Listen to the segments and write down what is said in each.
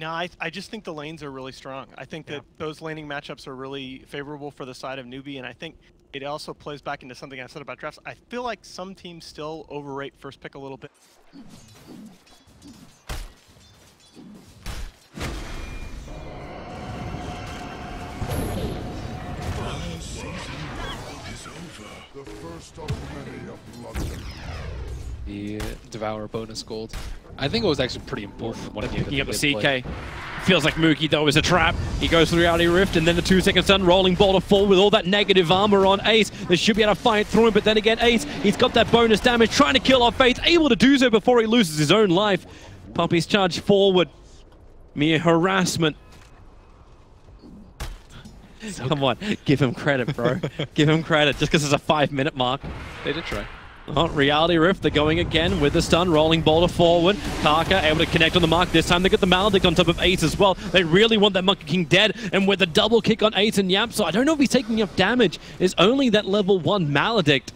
No, I, I just think the lanes are really strong. I think Yeah. that those laning matchups are really favorable for the side of Newbee, and I think it also plays back into something I said about drafts. I feel like some teams still overrate first pick a little bit. The first of many a the Devourer bonus gold. I think it was actually pretty important. One Picking up played. CK. Feels like Moogy though is a trap. He goes through Reality Rift and then the two second stun rolling ball to fall with all that negative armor on Ace. They should be able to fight through him, but then again Ace, he's got that bonus damage, trying to kill off Faith, able to do so before he loses his own life. Puppey's charge forward. Mere harassment. Come on, give him credit, bro. give him credit, just because it's a five minute mark. They did try. Oh, Reality Rift, they're going again with the stun, rolling boulder forward. Kaka able to connect on the mark. This time they get the Maledict on top of Ace as well. They really want that Monkey King dead, and with the double kick on Ace and Yap, so I don't know if he's taking enough damage. It's only that level 1 Maledict.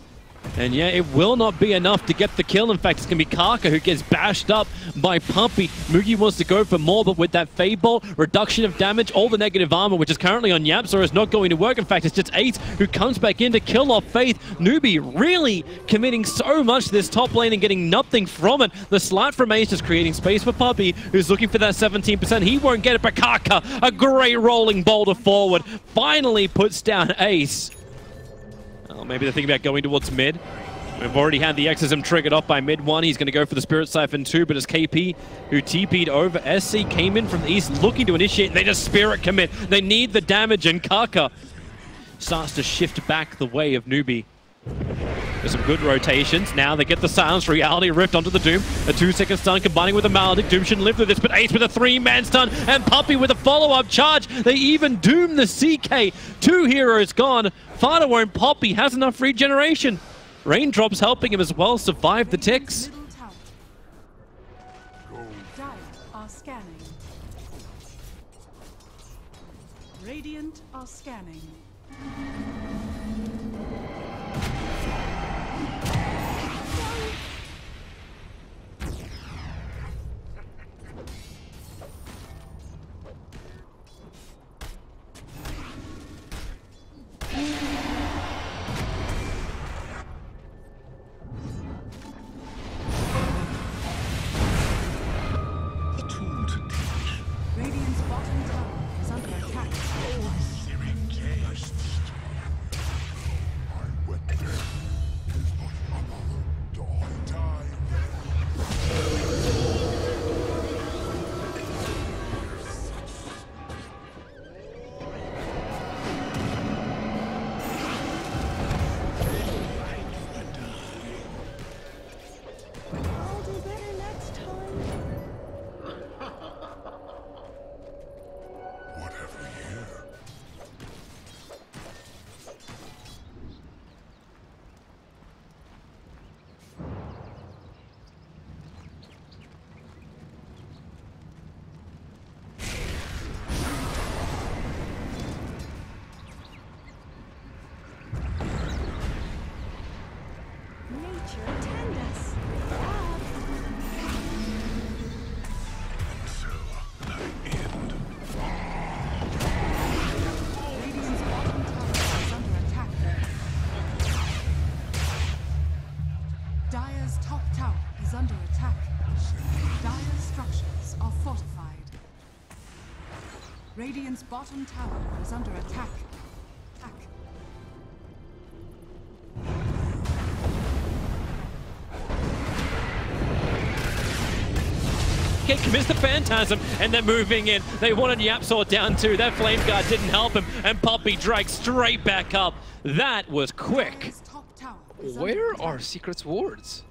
And yeah, it will not be enough to get the kill. In fact, it's going to be Kaka who gets bashed up by Puppey. Moogy wants to go for more, but with that Fade Bolt, reduction of damage, all the negative armor, which is currently on YapzOr, is not going to work. In fact, it's just Ace who comes back in to kill off Faith. Newbee really committing so much to this top lane and getting nothing from it. The slot from Ace is creating space for Puppey, who's looking for that 17%. He won't get it, but Kaka, a great rolling boulder forward, finally puts down Ace. Well, maybe they're thinking about going towards mid. We've already had the Exorcism triggered off by MidOne. He's going to go for the Spirit Siphon too, but it's KP who TP'd over. SC came in from the east looking to initiate. They just Spirit commit. They need the damage, and Kaka starts to shift back the way of Newbee. There's some good rotations. Now they get the silence. Reality Rift onto the Doom. A two-second stun combining with a Maledict. Doom shouldn't live through this, but Ace with a three-man stun and Puppey with a follow-up charge. They even Doom the CK. Two heroes gone. Fata won't pop. He has enough regeneration. Raindrops helping him as well survive the ticks. Radiant are scanning. Radiant's bottom tower is under attack. Attack. Kick commits the Phantasm, and they're moving in. They wanted YapzOr down too. That Flame Guard didn't help him, and Puppey dragged straight back up. That was quick. Dire's top tower is under Where are Secret's wards?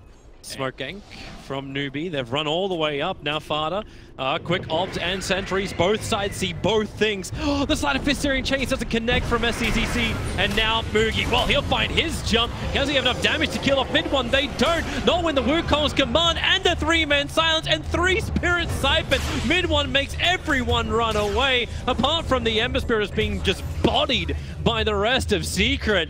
Smoke gank from Newbee. They've run all the way up. Now Fata. Uh, quick obs and sentries. Both sides see both things. Oh, the Sleight of Fist Searing Chains doesn't connect from SCCC. And now Moogy. Well, he'll find his jump. Does he have enough damage to kill off MidOne? They don't. Not when the Wukong's command and the three-man silence and three Spirit Siphon. MidOne makes everyone run away. Apart from the Ember Spirit being just bodied by the rest of Secret.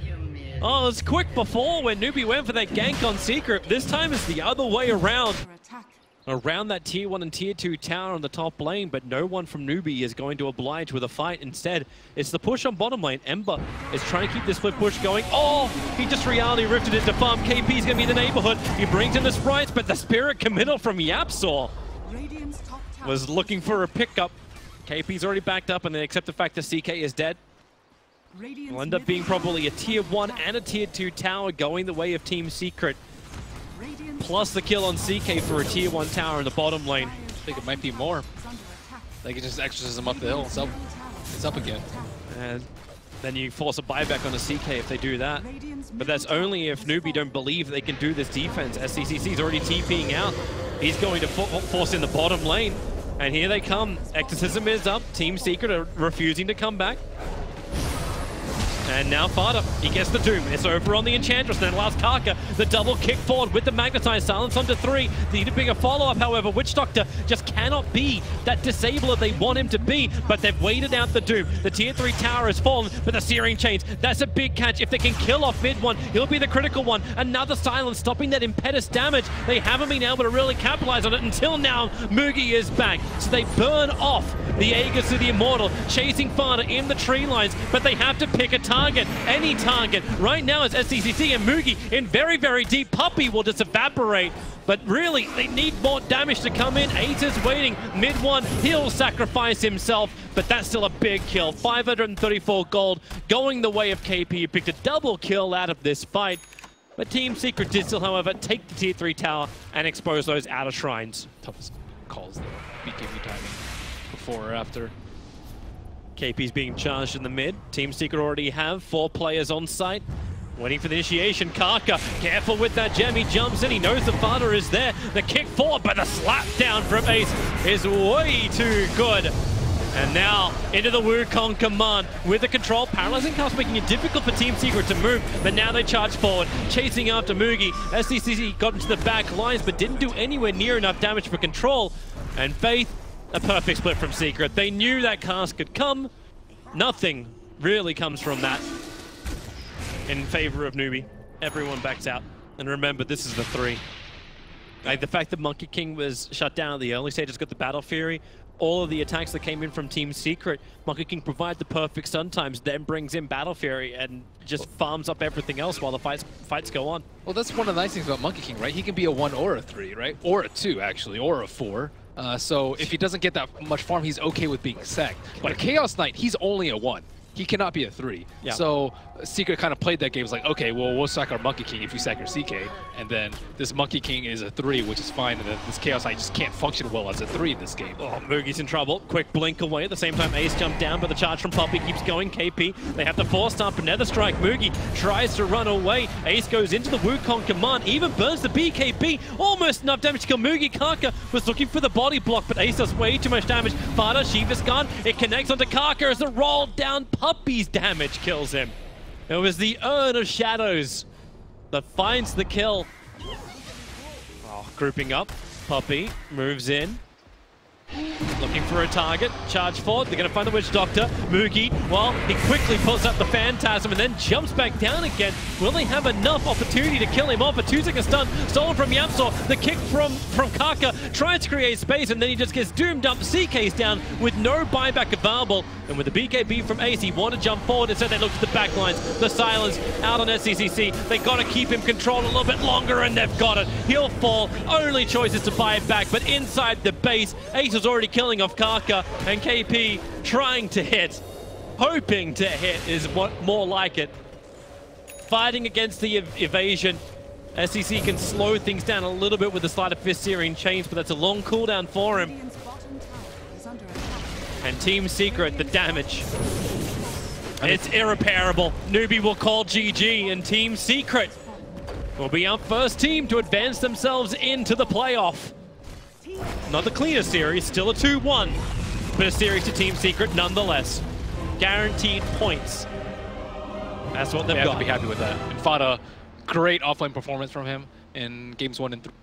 Oh, it was quick before when Newbee went for that gank on Secret. This time it's the other way around. Around that tier 1 and tier 2 tower on the top lane, but no one from Newbee is going to oblige with a fight. Instead, it's the push on bottom lane. Ember is trying to keep this split push going. Oh, he just reality rifted into farm. KP's going to be in the neighborhood. He brings in the sprites, but the spirit committal from Radiant's was looking for a pickup. KP's already backed up, and they accept the fact that CK is dead. Radiant's Will end up being probably a tier 1 and a tier 2 tower going the way of Team Secret. Plus the kill on CK for a tier 1 tower in the bottom lane. I think it might be more. is under attack. They can just exorcism up the hill. It's up, it's up again. And then you force a buyback on a CK if they do that. But that's only if is Newbee don't believe they can do this defense. SCCC's already TPing out. He's going to fo force in the bottom lane. And here they come. Exorcism is up. Team Secret are refusing to come back. And now Fata, he gets the Doom. It's over on the Enchantress. Then allows Kaka the double kick forward with the Magnetized Silence onto three. They a follow-up, however. Witch Doctor just cannot be that disabler they want him to be, but they've waited out the Doom. The tier 3 tower has fallen, but the Searing Chains, that's a big catch. If they can kill off MidOne, he'll be the critical one. Another Silence stopping that Impetus damage. They haven't been able to really capitalize on it until now. Moogy is back. So they burn off the Aegis of the Immortal, chasing Fata in the tree lines, but they have to pick a target, any target. Right now it's SCCC and Moogy in very, very deep. Puppey will just evaporate. But really, they need more damage to come in. Eight waiting. MidOne, he'll sacrifice himself, but that's still a big kill. 534 gold going the way of KP. He picked a double kill out of this fight. But Team Secret did still, however, take the tier 3 tower and expose those outer shrines. Toughest calls there. BKB timing. Before or after. KP's being charged in the mid. Team Secret already have four players on site. Waiting for the initiation. Kaka, careful with that gem. He jumps in. He knows the father is there. The kick forward, but the slap down from Ace is way too good. And now into the Wukong command with the control. Paralyzing Cask making it difficult for Team Secret to move, but now they charge forward, chasing after Moogy. SCCC got into the back lines, but didn't do anywhere near enough damage for control. And Faith, a perfect split from Secret. They knew that cask could come. Nothing really comes from that in favor of Newbee. Everyone backs out. And remember, this is the three. Like the fact that Monkey King was shut down at the early stages, got the Battle Fury, all of the attacks that came in from Team Secret, Monkey King provides the perfect stun times, then brings in Battle Fury and just farms up everything else while the fights fights go on. Well, that's one of the nice things about Monkey King, right? He can be a one or a three, right? Or a two, actually, or a four. Uh, so if he doesn't get that much farm, he's okay with being sacked. But a Chaos Knight, he's only a one. He cannot be a three. Yeah. So Secret kind of played that game. It's like, okay, well, we'll sack our Monkey King if you sack your CK. And then this Monkey King is a three, which is fine. And then this Chaos Knight just can't function well as a three in this game. Oh, Moogy's in trouble. Quick blink away. At the same time, Ace jumped down, but the charge from Puppey keeps going. KP, they have to force stomp another strike. Moogy tries to run away. Ace goes into the Wukong command, even burns the BKB. Almost enough damage to kill Moogy. Kaka was looking for the body block, but Ace does way too much damage. Fata, Shiva's gone. It connects onto Kaka as the roll down Puppey's damage kills him. It was the Urn of Shadows that finds the kill. Oh, grouping up. Puppey moves in. Looking for a target. Charge forward. They're going to find the Witch Doctor. Moogy, well, he quickly pulls up the Phantasm and then jumps back down again. Will they have enough opportunity to kill him off? A two-second stun stolen from YapzOr. The kick from, from Kaka tries to create space and then he just gets doomed up. CK's down with no buyback available. And with the BKB from Ace, he wanted to jump forward. Instead, they look to the back lines. The silence out on SCCC. They got to keep him controlled a little bit longer and they've got it. He'll fall. Only choice is to buy it back. But inside the base, Ace has already killing off Kaka, and KP trying to hit. Hoping to hit is what more like it. Fighting against the ev- evasion. SEC can slow things down a little bit with the Sleight of Fist Searing Chains, but that's a long cooldown for him. Radiant's bottom tower is under attack. And Team Secret, the damage. It's irreparable. Newbee will call GG, and Team Secret will be our first team to advance themselves into the playoff. Not the cleanest series, still a 2-1, but a series to Team Secret nonetheless. Guaranteed points. That's what they've They have got. to be happy with that. And Fata, great offline performance from him in games one and three.